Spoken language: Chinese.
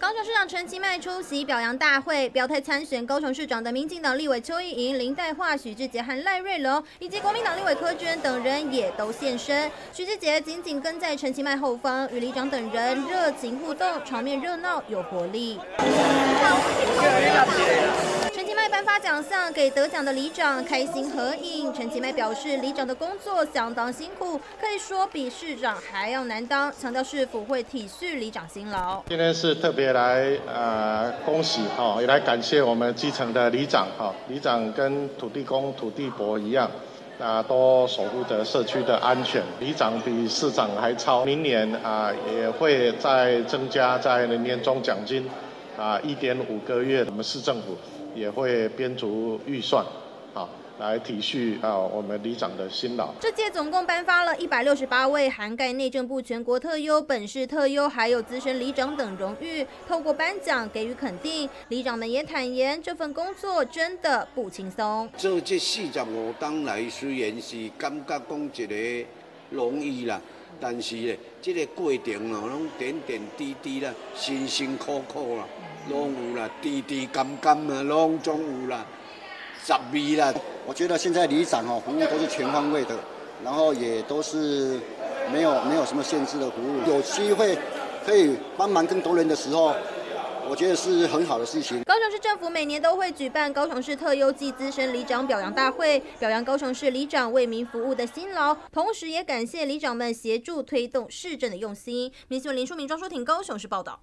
高雄市长陈其迈出席表扬大会，表态参选高雄市长的民进党立委邱意莹、林黛桦、许志杰和赖瑞龙，以及国民党立委柯娟等人也都现身。许志杰紧紧跟在陈其迈后方，与里长等人热情互动，场面热闹有活力。颁发奖项给得奖的里长，开心合影。陈其迈表示，里长的工作相当辛苦，可以说比市长还要难当，强调市府会体恤里长辛劳。今天是特别来呃恭喜哈，也来感谢我们基层的里长哈，里长跟土地公、土地伯一样，啊都守护着社区的安全。里长比市长还超，明年啊也会再增加在年终奖金啊一点五个月，我们市政府。也会编足预算，啊，来体恤啊我们里长的辛劳。这届总共颁发了一百六十八位，涵盖内政部全国特优、本市特优，还有资深里长等荣誉。透过颁奖给予肯定，里长们也坦言，这份工作真的不轻松。做这四十五当来，虽然是感觉讲一个容易啦，但是呢，这个过程哦，拢点点滴滴啦，辛辛苦苦啦。拢有啦，滴滴干干啊，拢总有啦，十味啦。我觉得现在里长哦，服务都是全方位的，然后也都是没有没有什么限制的服务。有机会可以帮忙更多人的时候，我觉得是很好的事情。高雄市政府每年都会举办高雄市特优暨资深里长表扬大会，表扬高雄市里长为民服务的辛劳，同时也感谢里长们协助推动市政的用心。民新闻林淑明、庄淑婷高雄市报道。